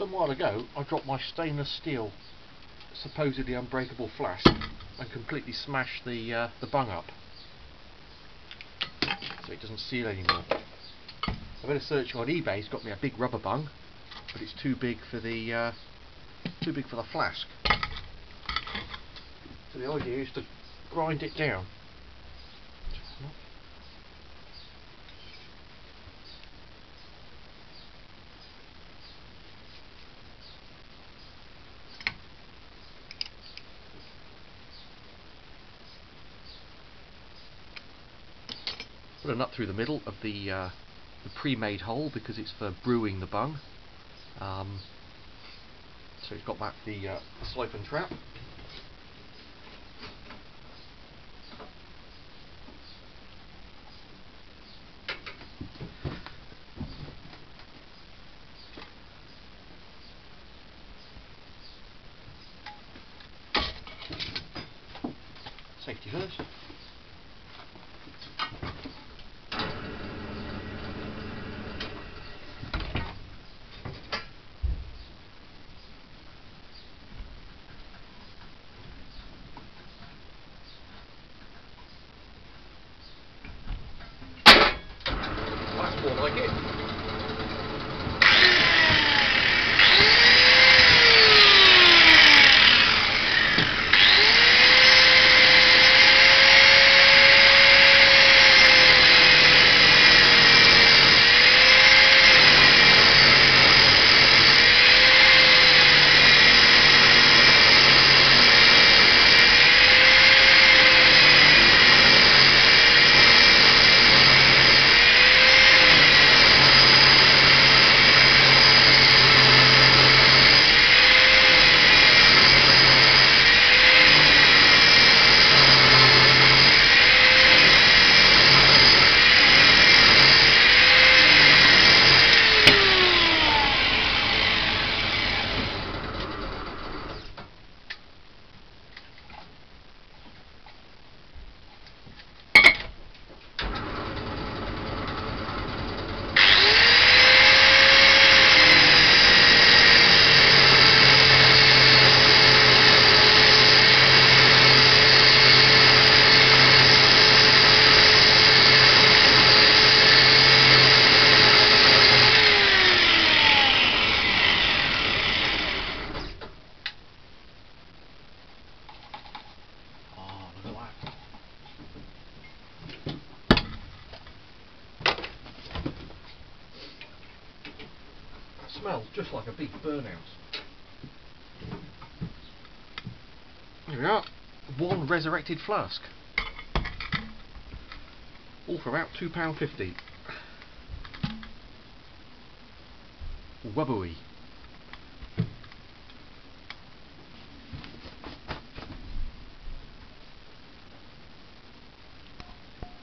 Some while ago, I dropped my stainless steel, supposedly unbreakable flask, and completely smashed the uh, the bung up, so it doesn't seal anymore. I've had a search on eBay. It's got me a big rubber bung, but it's too big for the uh, too big for the flask. So the idea is to grind it down. Put a nut through the middle of the, uh, the pre-made hole because it's for brewing the bung. Um, so it's got back the, uh, the siphon trap. Safety first. oder geht. Smells just like a big burnout. Here we are. One resurrected flask. All for about £2.50. Wubbooey.